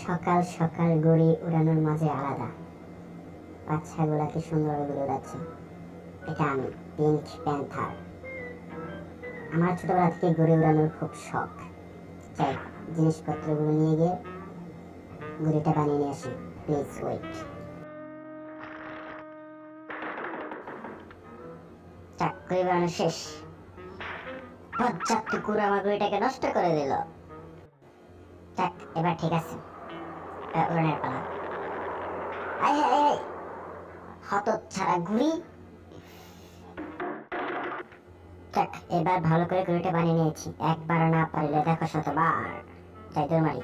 সকাল সকাল গড়ি উড়ানোর মাঝে আলাদা। বাচ্চাগুলা সুন্দর ঘুরে উড়াচ্ছে। এটা আমি পিঙ্ক প্যান্থার আমার ছোটবেলা থেকে ঘুরে উড়ানোর খুব শখ। চাই জিনিসপত্রগুলো নিয়ে গিয়ে ঘুড়িটা বানিয়ে নিয়ে আসি। প্লিজ ওয়েট চাক করে বানানো শেষ। পর্যাপ্ত কুড়ো আমার ঘড়িটাকে নষ্ট করে দিল। এবার ঠিক আছে। এবার পালা আয় হত ছাড়া ঘুড়ি যাক এবার ভালো করে ঘুড়িটা বানিয়ে নিয়েছি। একবার না পারলে দেখো শতবার। তাই তোর মারি।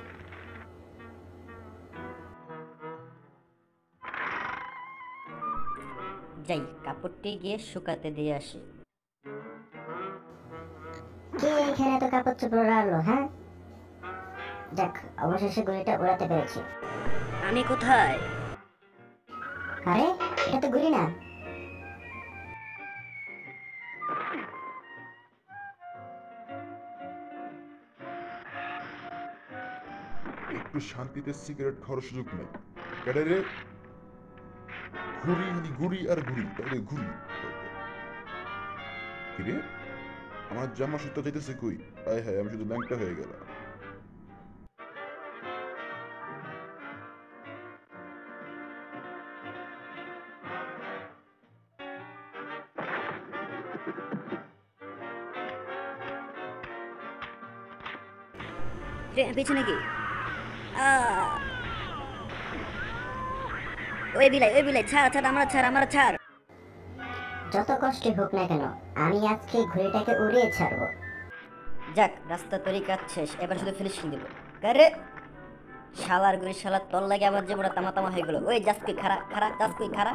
যাই কাপড়টি গিয়ে শুকাতে দিয়ে আসি। কে এখানে তো কাপড় চোপড় রাখল হ্যাঁ? যাক অবশেষে ঘুড়িটা উড়াতে পেরেছি। আমি কোথায়? আরে এটা তো ঘুড়ি না। একটু শান্তিতে সিগারেট খাওয়ার সুযোগ নেই। কেডা রে? ঘুরি মানে ঘুরি আর ঘুরি তাহলে ঘুরি কিরে? আমার জামা সুতা যাইতেছে কই? আয় হায় আমি শুধু ল্যাংটা হয়ে গেলাম। পেছনে কি ওই বিলাই ওই বিলাই ছাড় ছাড় আমরা ছাড় আমরা ছাড়। যত কষ্টই হোক না কেন আমি আজকে ঘুড়িটাকে উড়িয়ে ছাড়বো। যাক রাস্তা তৈরি কাজ শেষ এবার শুধু ফিনিশিং দেবো। কারে? শালার গুড়ি শালার তল লাগে আমার যে মোটা তামা তামা হয়ে গেল। ওই জাসকুই খারা খারা জাসকুই খারা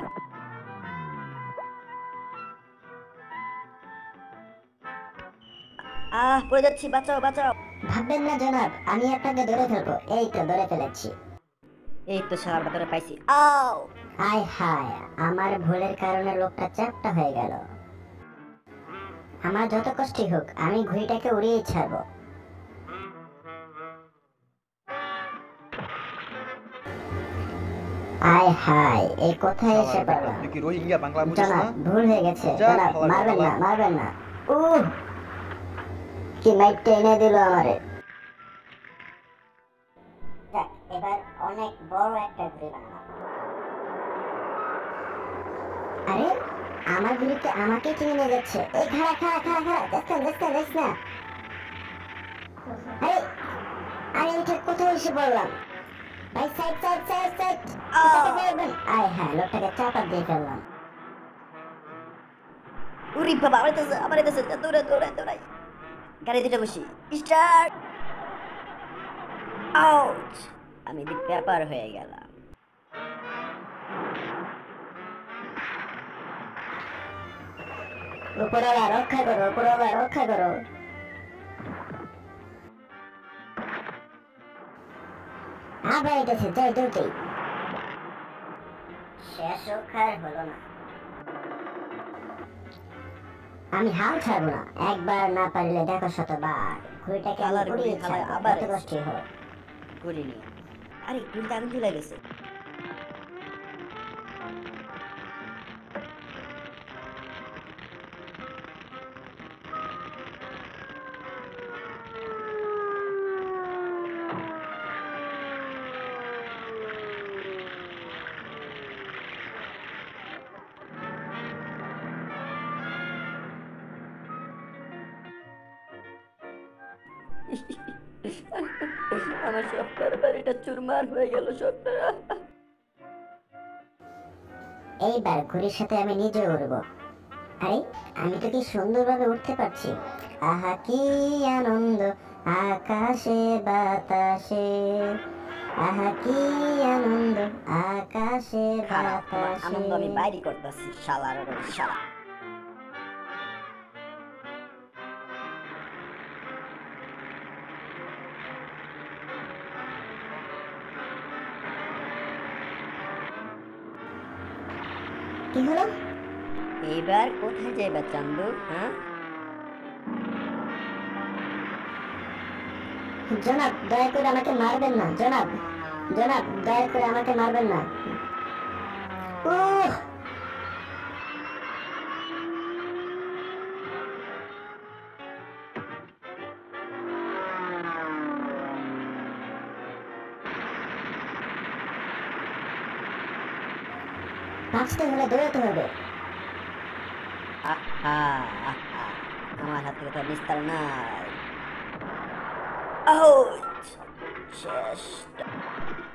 আহ পড়ে যাচ্ছি বাঁচাও বাঁচাও। ভাববেন না জনাব। আমি আপনাকে ধরে ফেলব। এই তো ধরে ফেলেছি। এই তো শালার ভেতরে পাইছি। আও আয় হায় আমার ভুলের কারণে লোকটা চ্যাপটা হয়ে গেল। আমার যত কষ্টই হোক আমি ঘুড়িটাকে উড়িয়ে ছাড়বো। আয় হায় এই কোথায় এসে পড়লাম? কি রোহিঙ্গা বাংলা বুঝিস না? জনাব ভুল হয়ে গেছে। জনাব মারবেন না মারবেন না। উহ! কি মাইটটা এনে দিল আমারে। যাক এবার অনেক বড় একটা ঘুড়ি বানালাম আরে আমার ঘুড়িতে আমাকে কিনে নিয়ে যাচ্ছে? এই খাড়া খাড়া খাড়া খাড়া দেখছেন দেখছেন দেখ না আরে আরে এটা কোথায় এসে পড়লাম? ভাই সাইড সাইড সাইড সাইড আয় হ্যাঁ লোকটাকে চাপা দিয়ে ফেললাম। উরি বাবা আমার কাছে আমার কাছে দৌড়ে দৌড়ে দৌড়াই। গাড়ি দিতে বসি। স্টার্ট আউট আমি দি হয়ে গেলাম। রক্ষা করো রক্ষা করো। আবার দৌড়তেই। শেষ হলো না। আমি হাল ছাড়বো না। একবার না পারলে দেখো শতবার। ঘুড়িটাকে আবার ঘুরিয়ে আবার কষ্ট হোক। করিনি আরে কিন্তু আগুন চলে গেছে। আমার সপ্তাহ বাড়িটা চুরমার হয়ে গেল সপ্তাহ এইবার ঘুড়ির সাথে আমি নিজে উড়বো। আরে আমি তো কি সুন্দরভাবে উঠতে পারছি? আহা কি আনন্দ আকাশে বাতাসে। আহা কি আনন্দ আকাশে বাতাসে। আনন্দ আমি বাইরে করতেছি শালার শালা। কি হলো? এইবার কোথায় যাইবা চান্দু হ্যাঁ? জনাব, দয়া করে আমাকে মারবেন না, জনাব জনাব, দয়া করে আমাকে মারবেন না। উহ! বাঁচতে হলে দৌড়াতে হবে আমার হাত থেকে তো নিস্তার নাই।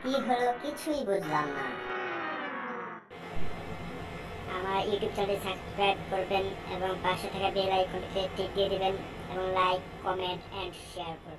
কি হলো কিছুই বুঝলাম না। আমার ইউটিউব চ্যানেল সাবস্ক্রাইব করবেন এবং পাশে থাকা বেল আইকনটিতে টিপ দিয়ে দিবেন এবং লাইক কমেন্ট এন্ড শেয়ার করবেন।